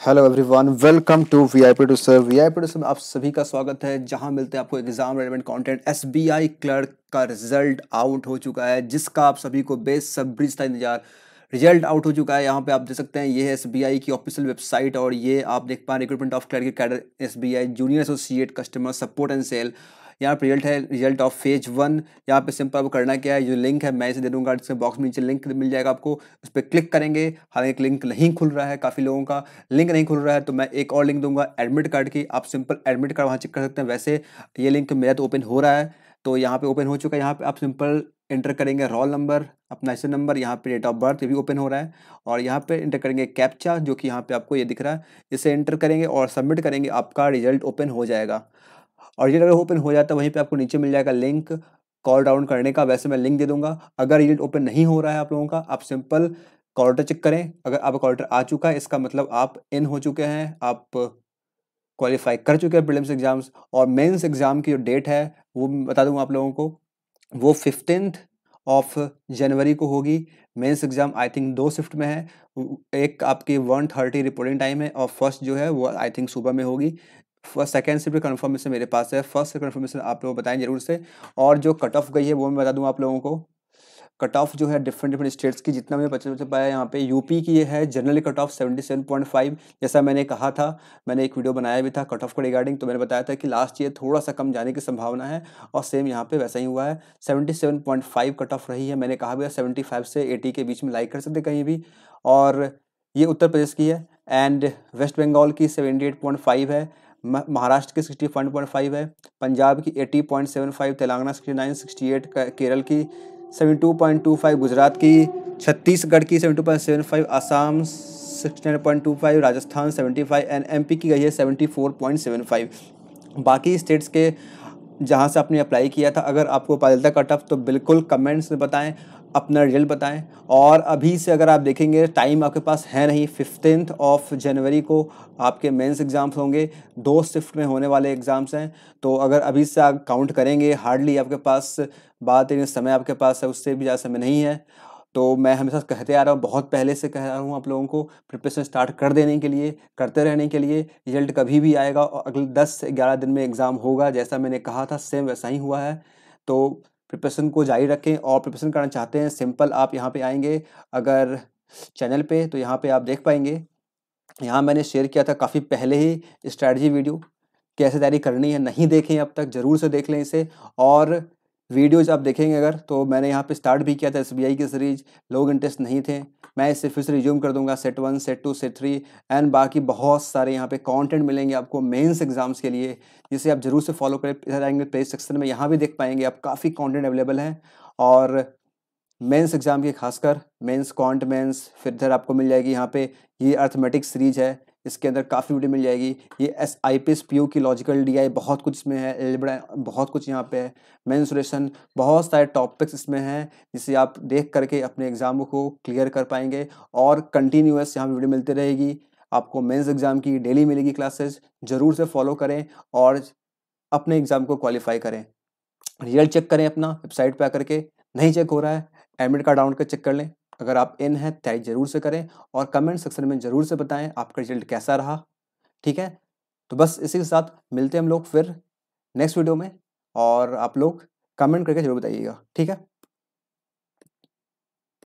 Hello everyone welcome to V I P two sir V I P two sir आप सभी का स्वागत है, जहाँ मिलते हैं आपको exam relevant content S B I clerk का रिज़ल्ट आउट हो चुका है, जिसका आप सभी को बेसब्री था इंतज़ार रिज़ल्ट आउट हो चुका है। यहाँ पे आप देख सकते हैं, ये है एस बी आई की ऑफिशियल वेबसाइट और ये आप देख पा रहे recruitment of clerk cadre S B I junior associate customer support and sale यहाँ पर रिज़ल्ट है रिज़ल्ट ऑफ़ फ़ेज़ वन यहाँ पे सिंपल आपको करना क्या है जो लिंक है, मैं इसे दे दूँगा, इसके बॉक्स में नीचे लिंक मिल जाएगा आपको, उस पर क्लिक करेंगे। हालाँकि लिंक नहीं खुल रहा है काफ़ी लोगों का लिंक नहीं खुल रहा है तो मैं एक और लिंक दूँगा एडमिट कार्ड की। आप सिंपल एडमिट कार्ड वहाँ चेक कर सकते हैं। वैसे ये लिंक मेरा तो ओपन हो रहा है तो यहाँ पे ओपन हो चुका है। यहाँ पे आप सिंपल इंटर करेंगे रोल नंबर अपना ऐसे नंबर यहाँ पे डेट ऑफ़ बर्थ ये भी ओपन हो रहा है। और यहाँ पे इंटर करेंगे कैप्चा जो कि यहाँ पे आपको ये दिख रहा है। इसे इंटर करेंगे और सबमिट करेंगे, आपका रिज़ल्ट ओपन हो जाएगा। और ये अगर ओपन हो जाता है, वहीं पे आपको नीचे मिल जाएगा लिंक कॉल डाउन करने का, वैसे मैं लिंक दे दूँगा। अगर ये ओपन नहीं हो रहा है आप लोगों का, आप सिंपल कॉर्टर चेक करें। अगर आप कॉर्टर आ चुका है, इसका मतलब आप इन हो चुके हैं, आप क्वालिफाई कर चुके हैं प्रीलिम्स एग्ज़ाम्स और मेंस एग्ज़ाम की जो डेट है, वो बता दूँगा आप लोगों को, वो फिफ्टींथ ऑफ़ जनवरी को होगी। मेंस एग्ज़ाम आई थिंक दो शिफ्ट में है। एक आपकी वन थर्टी रिपोर्टिंग टाइम है और फ़र्स्ट जो है वो आई थिंक सुबह में होगी। सेकेंड शिफ्ट कन्फर्मेशन मेरे पास है। फ़र्स्ट कन्फर्मेशन आप लोग बताएँ ज़रूर से। और जो कट ऑफ़ गई है वो मैं बता दूँ आप लोगों को। कट ऑफ़ जो है डिफरेंट डिफरेंट स्टेट्स की, जितना मुझे पता चल पाया यहाँ पे। यूपी की ये है जनरली कट ऑफ़ 77.5 जैसा मैंने कहा था, मैंने एक वीडियो बनाया भी था कट ऑफ़ के रिगार्डिंग तो मैंने बताया था कि लास्ट ईयर थोड़ा सा कम जाने की संभावना है। और सेम यहाँ पे वैसा ही हुआ है। 77.5 कट ऑफ़ रही है। मैंने कहा भी सेवेंटी फाइव से एटी के बीच में लाइक कर सकते कहीं भी। और ये उत्तर प्रदेश की है। एंड वेस्ट बंगाल की सेवेंटी एट पॉइंट फाइव है। महाराष्ट्र की सिक्सटी वन पॉइंट फाइव है, पंजाब की eighty point seven five Telangana sixty nine sixty eight Kerala की seventy two point two five Gujarat की छत्तीसगढ़ की seventy two point seven five Assam sixty nine point two five Rajasthan seventy five and M P की गई है seventy four point seven five बाकी states के जहाँ से आपने अप्लाई किया था, अगर आपको पता चलता कट ऑफ़ तो बिल्कुल कमेंट्स में बताएँ। अपना रिज़ल्ट बताएँ। और अभी से अगर आप देखेंगे टाइम आपके पास है नहीं। फिफ्टींथ ऑफ़ जनवरी को आपके मेंस एग्ज़ाम्स होंगे। दो शिफ्ट में होने वाले एग्ज़ाम्स हैं। तो अगर अभी से आप काउंट करेंगे हार्डली आपके पास बात समय आपके पास है, उससे भी ज़्यादा समय नहीं है। तो मैं हमेशा कहते आ रहा हूँ, बहुत पहले से कह रहा हूँ आप लोगों को प्रिपरेशन स्टार्ट कर देने के लिए, करते रहने के लिए रिज़ल्ट कभी भी आएगा और अगले दस ग्यारह दिन में एग्ज़ाम होगा। जैसा मैंने कहा था सेम वैसा ही हुआ है। तो प्रिपरेशन को जारी रखें और प्रिपरेशन करना चाहते हैं सिंपल आप यहाँ पे आएँगे। अगर चैनल पे तो यहाँ पे आप देख पाएँगे। यहाँ मैंने शेयर किया था काफ़ी पहले ही स्ट्रैटी वीडियो कैसे तैयारी करनी है, नहीं देखें अब तक, ज़रूर से देख लें इसे। और वीडियोज़ आप देखेंगे अगर तो मैंने यहाँ पे स्टार्ट भी किया था एस की सीरीज़ लोग इंटरेस्ट नहीं थे। मैं इसे फिर से रिज्यूम कर दूँगा set one set two set three and बाकी बहुत सारे यहाँ पे कंटेंट मिलेंगे आपको मेंस एग्ज़ाम्स के लिए, जिसे आप ज़रूर से फॉलो करें। इधर आएँगे प्ले सेक्शन में, यहाँ भी देख पाएँगे आप काफ़ी कॉन्टेंट अवेलेबल है। और मेन्स एग्ज़ाम के खासकर मेन्स कॉन्ट मेंस फिर इधर आपको मिल जाएगी यहाँ पे, ये अर्थमेटिक सीरीज़ है। इसके अंदर काफ़ी वीडियो मिल जाएगी। ये S I P S P U की लॉजिकल डी आई बहुत कुछ इसमें है एल्बड़ा बहुत कुछ यहाँ पे है। मैंसुरेशन बहुत सारे टॉपिक्स इसमें हैं, जिसे आप देख करके अपने एग्ज़ाम को क्लियर कर पाएँगे और कंटिन्यूस यहाँ वीडियो मिलती रहेगी। आपको मेंस एग्ज़ाम की डेली मिलेगी क्लासेस ज़रूर से फॉलो करें और अपने एग्ज़ाम को क्वालिफाई करें। रिज़ल्ट चेक करें अपना वेबसाइट पर आकर के। नहीं चेक हो रहा है एडमिट कार्ड डाउन कर चेक कर लें। अगर आप इन हैं तय ज़रूर से करें और कमेंट सेक्शन में ज़रूर से बताएँ आपका रिज़ल्ट कैसा रहा। ठीक है? तो बस इसी के साथ मिलते हैं हम लोग फिर नेक्स्ट वीडियो में और आप लोग कमेंट करके ज़रूर बताइएगा। ठीक है?